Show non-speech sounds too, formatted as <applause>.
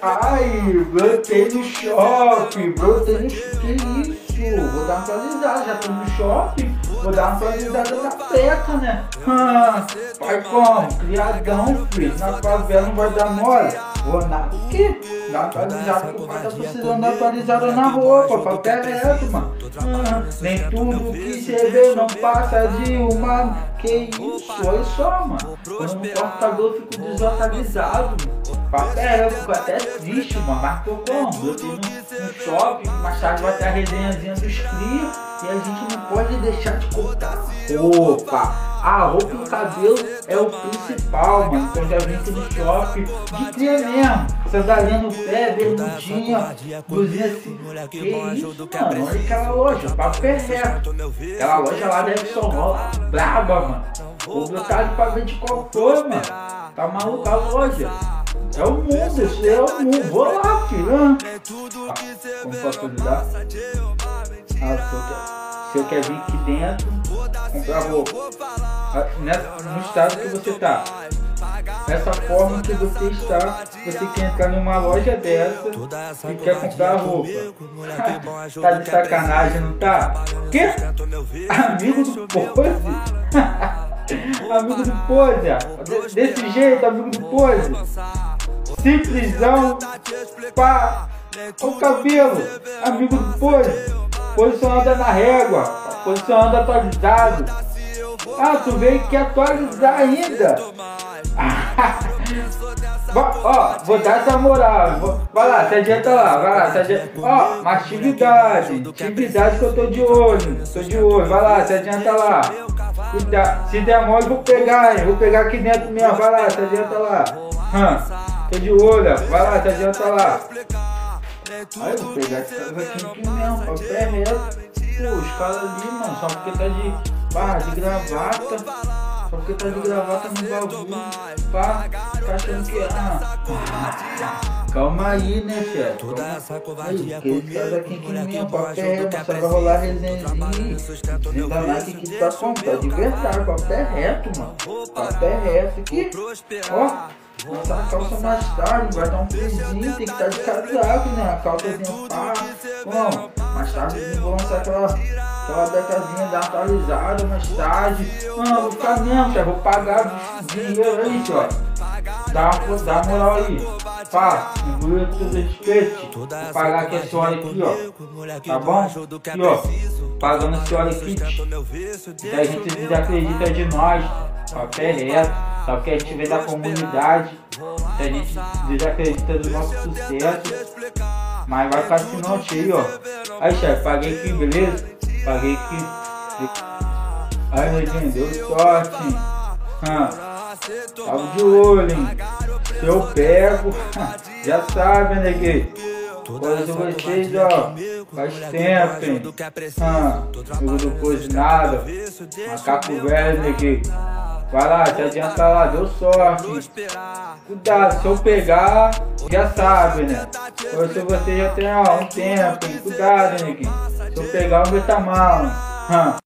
Ai, brotei no shopping, brotei no shopping. Que isso? Vou dar uma atualizada, já tô no shopping. Vou dar uma atualizada na peca, né? Ah, pai como? Criadão, filho. Na favela não vai dar mole. Vou na o quê? Dá uma atualizada o pai tá precisando dar atualizada na roupa. Papel reto, mano. Ah, nem tudo que você vê não passa de uma. Que isso? Olha só, mano. Quando no computador eu fico desatualizado, mano. Papel eu fico até triste, mano. Mas tô como? Eu tenho no, shopping, mais tarde vai ter a resenhazinha dos cria. E a gente não pode deixar de cortar roupa. A roupa e o cabelo é o principal, mano. Então já vim no shopping de cria mesmo. Sandalinha no pé, bermudinha, blusinha assim. Que isso, mano? Olha aquela loja, papo é reto. Aquela loja lá deve ser rola braba, mano. O detalhe pra ver de qual foi, mano. Tá maluco a loja. É o mundo, é o mundo. Vou lá, filho. Ah, como posso ajudar? Ah, se eu quer vir aqui dentro, comprar roupa. Ah, no estado que você está. Essa forma que você está, você quer entrar numa loja dessa e quer comprar roupa. <laughs> tá de sacanagem, não tá? Que? Amigo do Pose? <laughs> amigo do Pose? Desse jeito, amigo do Pose? Simplesão, pá, o cabelo, amigo do Pose? Posicionando na régua, posicionando atualizado. Ah, tu veio que atualizar ainda. <laughs> Ó, vou dar essa moral. Vai lá, se adianta lá, vai lá, se adianta. Ó, mas atividade, atividade que eu tô de olho, tô de olho, vai lá, se adianta lá. Se der mole, vou pegar, hein? Vou pegar aqui dentro mesmo, vai lá, se adianta lá. Hum, tô de olho, vai lá, se adianta lá. Aí eu vou pegar esse cara aqui mesmo, pra pé reto. Pô, os caras ali, mano, só porque tá de barra, de gravata. Só porque tá de gravata no bagulho. Pá, tá achando que. Ah, calma aí, né, chefe? Aí, porque esse cara aqui que pé reto, só vai rolar resenha. Ainda mais que aqui tá? Tá de verdade, pra pé reto, mano. Pra pé reto aqui. Ó. Botar a calça mais tarde, vai dar um pezinho, tem que estar de casaco, né? A calçazinha pá. Bom, mais tarde eu vou lançar aquela, aquela becazinha da atualizada mais tarde. Mano, vou ficar mesmo, cara. Vou pagar dinheiro aí, ó. Dá, dá moral aí. Pá, engoliu todo respeito. Vou pagar aqui esse óleo aqui, ó. Tá bom? Aqui, ó. Pagando esse óleo aqui. Daí a gente desacredita de nós. Papel reto. Só que a gente vê da comunidade, a gente desacredita do nosso sucesso. Mas vai fascinante aí, ó. Aí, chefe, paguei aqui, beleza? Paguei aqui. Aí, Neguinho, deu sorte. Hum. Tava de olho, hein? Se eu pego, <laughs> já sabe, neguinho. Coisa de vocês, ó. Faz tempo, hein? Ah, não depois de nada. Macaco velho, neguinho. Vai lá, te adianta lá, deu sorte. Cuidado, se eu pegar, já sabe, né? Ou se você já tem ó, um tempo, cuidado, neguinho. Se eu pegar, o meu tá mal. Hum.